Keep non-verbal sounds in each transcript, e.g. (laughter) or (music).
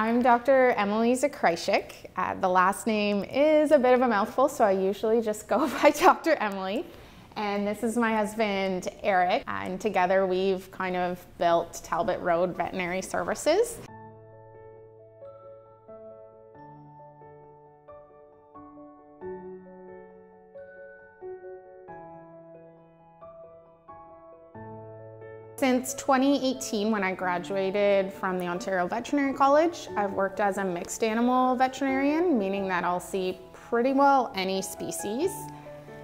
I'm Dr. Emily Zakrajsek. Uh, the last name is a bit of a mouthful, so I usually just go (laughs) by Dr. Emily. And this is my husband, Eric. And together we've kind of built Talbot Road Veterinary Services. Since 2018, when I graduated from the Ontario Veterinary College, I've worked as a mixed animal veterinarian, meaning that I'll see pretty well any species.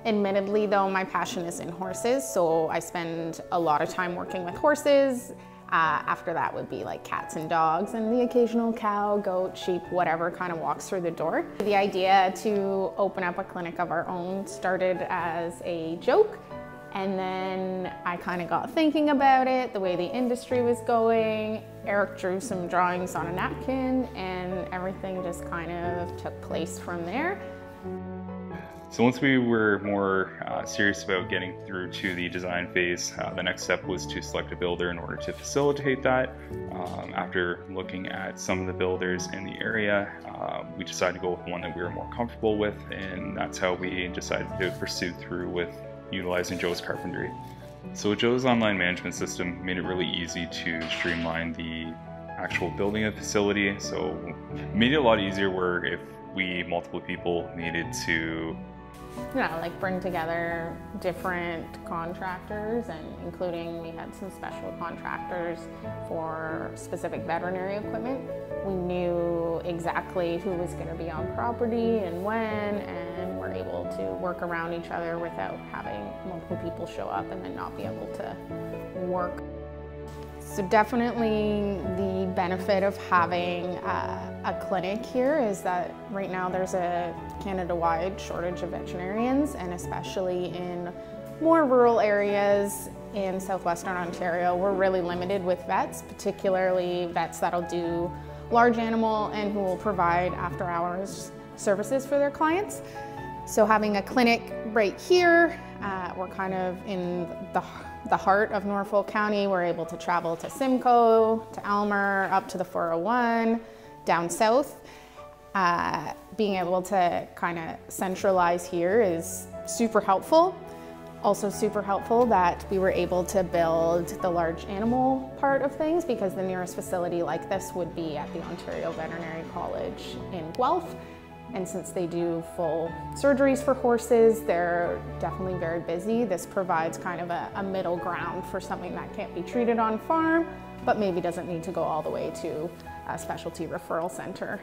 Admittedly, though, my passion is in horses, so I spend a lot of time working with horses. Uh, after that would be like cats and dogs and the occasional cow, goat, sheep, whatever kind of walks through the door. The idea to open up a clinic of our own started as a joke and then I kind of got thinking about it, the way the industry was going. Eric drew some drawings on a napkin and everything just kind of took place from there. So once we were more uh, serious about getting through to the design phase, uh, the next step was to select a builder in order to facilitate that. Um, after looking at some of the builders in the area, uh, we decided to go with one that we were more comfortable with, and that's how we decided to pursue through with utilizing Joe's Carpentry. So Joe's online management system made it really easy to streamline the actual building of the facility. So made it a lot easier where if we multiple people needed to yeah, like bring together different contractors and including we had some special contractors for specific veterinary equipment. Exactly who was going to be on property and when and we're able to work around each other without having multiple people show up and then not be able to work. So definitely the benefit of having a, a clinic here is that right now there's a Canada-wide shortage of veterinarians and especially in more rural areas in southwestern Ontario, we're really limited with vets, particularly vets that'll do large animal and who will provide after hours services for their clients. So having a clinic right here, uh, we're kind of in the the heart of Norfolk County. We're able to travel to Simcoe, to Aylmer, up to the 401, down south. Uh, being able to kind of centralize here is super helpful. Also super helpful that we were able to build the large animal part of things because the nearest facility like this would be at the Ontario Veterinary College in Guelph. And since they do full surgeries for horses, they're definitely very busy. This provides kind of a, a, middle ground for something that can't be treated on farm, but maybe doesn't need to go all the way to a specialty referral center.